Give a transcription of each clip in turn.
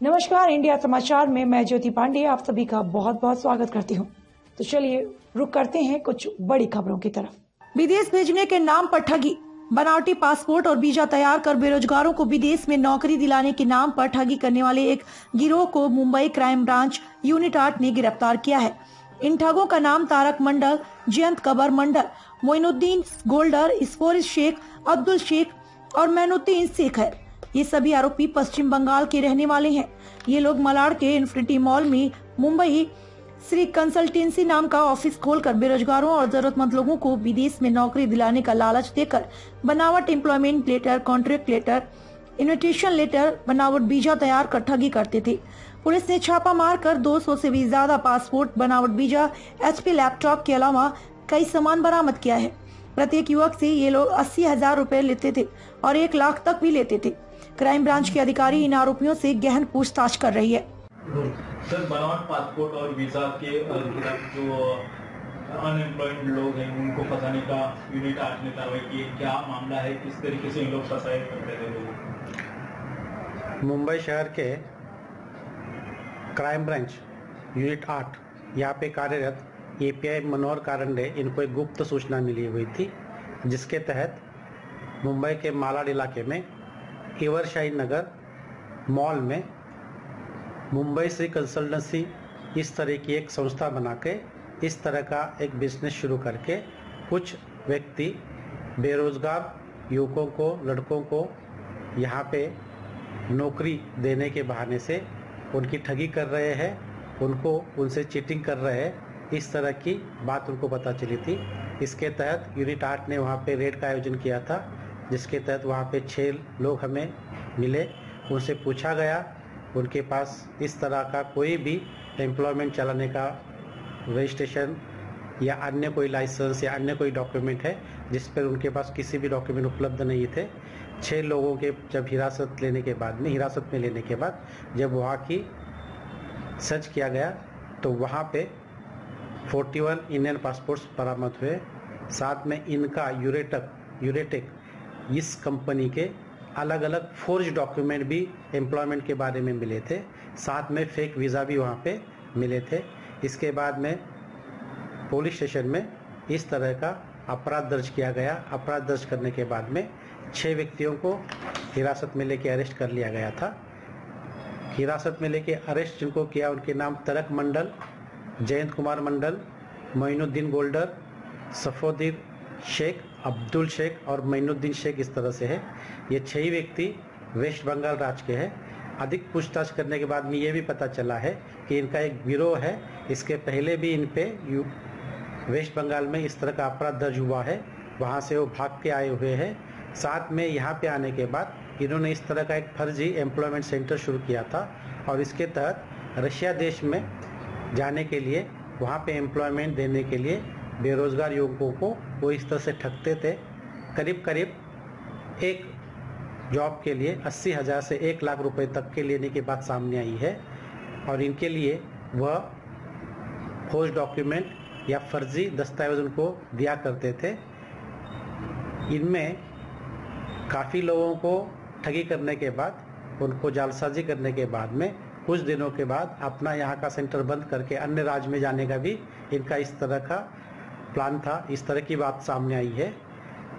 नमस्कार, इंडिया समाचार में मैं ज्योति पांडे, आप सभी का बहुत बहुत स्वागत करती हूँ। तो चलिए रुक करते हैं कुछ बड़ी खबरों की तरफ़। विदेश भेजने के नाम पर ठगी। बनावटी पासपोर्ट और वीज़ा तैयार कर बेरोजगारों को विदेश में नौकरी दिलाने के नाम पर ठगी करने वाले एक गिरोह को मुंबई क्राइम ब्रांच यूनिट आठ ने गिरफ़्तार किया है। इन ठगों का नाम तारक मंडल, जयंत कबर मंडल, मोइनुद्दीन गोल्डर, इस्फोर शेख, अब्दुल शेख और मैनुद्दीन शेख है। ये सभी आरोपी पश्चिम बंगाल के रहने वाले हैं। ये लोग मलाड के इन्फिनिटी मॉल में मुंबई श्री कंसल्टेंसी नाम का ऑफ़िस खोलकर बेरोजगारों और जरूरतमंद लोगों को विदेश में नौकरी दिलाने का लालच देकर बनावट employment letter contract letter invitation letter बनावट वीज़ा तैयार कर ठगी करते थे। पुलिस ने छापा मारकर 200 से भी ज़्यादा पासपोर्ट, बनावट वीज़ा एचपी लैपटॉप के अलावा कई सामान बरामद किया है। प्रत्येक युवक से ये लोग अस्सी हज़ार रूपए लेते थे और एक लाख तक भी लेते थे। क्राइम ब्रांच के अधिकारी इन आरोपियों से गहन पूछताछ कर रही है। सर बनावट पासपोर्ट और वीज़ा के खिलाफ जो अनएम्प्लॉयड लोग हैं उनको फंसाने का यूनिट आज ने कार्रवाई की क्या मामला है? किस तरीके से इन लोग फंसाए करते थे लोग? मुंबई शहर के क्राइम ब्रांच यूनिट आठ यहाँ पे कार्यरत ए एपीआई मनोहर कारंडे इनको एक गुप्त सूचना मिली हुई थी जिसके तहत मुंबई के मालाड इलाके में इवरशाही नगर मॉल में मुंबई से कंसल्टेंसी इस तरह की एक संस्था बना के इस तरह का एक बिज़नेस शुरू करके कुछ व्यक्ति, बेरोजगार युवकों को, लड़कों को यहाँ पे नौकरी देने के बहाने से उनकी ठगी कर रहे हैं, उनको उनसे चीटिंग कर रहे हैं, इस तरह की बात उनको पता चली थी। इसके तहत यूनिट आठ ने वहाँ पे रेड का आयोजन किया था। जिसके तहत वहाँ पे छः लोग हमें मिले। उनसे पूछा गया, उनके पास इस तरह का कोई भी एम्प्लॉयमेंट चलाने का रजिस्ट्रेशन या अन्य कोई लाइसेंस या अन्य कोई डॉक्यूमेंट है, जिस पर उनके पास किसी भी डॉक्यूमेंट उपलब्ध नहीं थे। छः लोगों के जब हिरासत लेने के बाद में, हिरासत में लेने के बाद जब वहाँ की सर्च किया गया तो वहाँ पे 41 इंडियन पासपोर्ट्स बरामद हुए। साथ में इनका यूरेटक यूरेटेक इस कंपनी के अलग अलग फोर्ज डॉक्यूमेंट भी एम्प्लॉयमेंट के बारे में मिले थे। साथ में फेक वीज़ा भी वहाँ पे मिले थे। इसके बाद में पुलिस स्टेशन में इस तरह का अपराध दर्ज किया गया। अपराध दर्ज करने के बाद में छः व्यक्तियों को हिरासत में लेके अरेस्ट कर लिया गया था। हिरासत में लेके अरेस्ट जिनको किया उनके नाम तरक मंडल, जयंत कुमार मंडल, मोइनुद्दीन गोल्डर सफोद्दीन शेख, अब्दुल शेख और मोइनुद्दीन शेख इस तरह से है। ये छह ही व्यक्ति वेस्ट बंगाल राज्य के हैं। अधिक पूछताछ करने के बाद में ये भी पता चला है कि इनका एक गिरोह है। इसके पहले भी इन पे वेस्ट बंगाल में इस तरह का अपराध दर्ज हुआ है। वहाँ से वो भाग के आए हुए हैं। साथ में यहाँ पे आने के बाद इन्होंने इस तरह का एक फर्जी एम्प्लॉयमेंट सेंटर शुरू किया था और इसके तहत रशिया देश में जाने के लिए, वहाँ पे एम्प्लॉयमेंट देने के लिए बेरोजगार युवकों को वो इस तरह से ठगते थे। करीब करीब एक जॉब के लिए अस्सी हज़ार से एक लाख रुपए तक के लेने की बात सामने आई है और इनके लिए वह खोज डॉक्यूमेंट या फर्जी दस्तावेज़ उनको दिया करते थे। इनमें काफ़ी लोगों को ठगी करने के बाद, उनको जालसाजी करने के बाद में, कुछ दिनों के बाद अपना यहाँ का सेंटर बंद करके अन्य राज्य में जाने का भी इनका इस तरह का प्लान था, इस तरह की बात सामने आई है।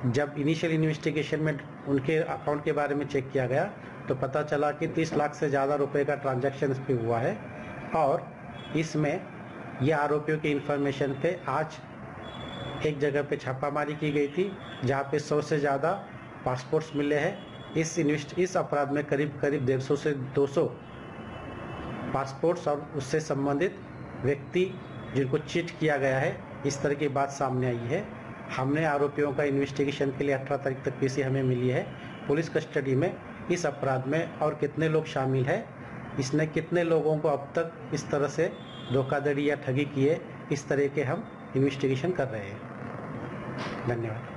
जब इनिशियल इन्वेस्टिगेशन में उनके अकाउंट के बारे में चेक किया गया तो पता चला कि 30 लाख से ज़्यादा रुपए का ट्रांजैक्शन इस पर हुआ है। और इसमें ये आरोपियों की इन्फॉर्मेशन पे आज एक जगह पे छापामारी की गई थी, जहाँ पे 100 से ज़्यादा पासपोर्ट्स मिले हैं। इस इन्वेस्ट इस अपराध में करीब करीब डेढ़ सौ से 200 पासपोर्ट्स और उससे संबंधित व्यक्ति जिनको चीट किया गया है इस तरह की बात सामने आई है। हमने आरोपियों का इन्वेस्टिगेशन के लिए अठारह तारीख तक पीसी हमें मिली है। पुलिस कस्टडी में इस अपराध में और कितने लोग शामिल हैं, इसने कितने लोगों को अब तक इस तरह से धोखाधड़ी या ठगी किए, इस तरह के हम इन्वेस्टिगेशन कर रहे हैं। धन्यवाद।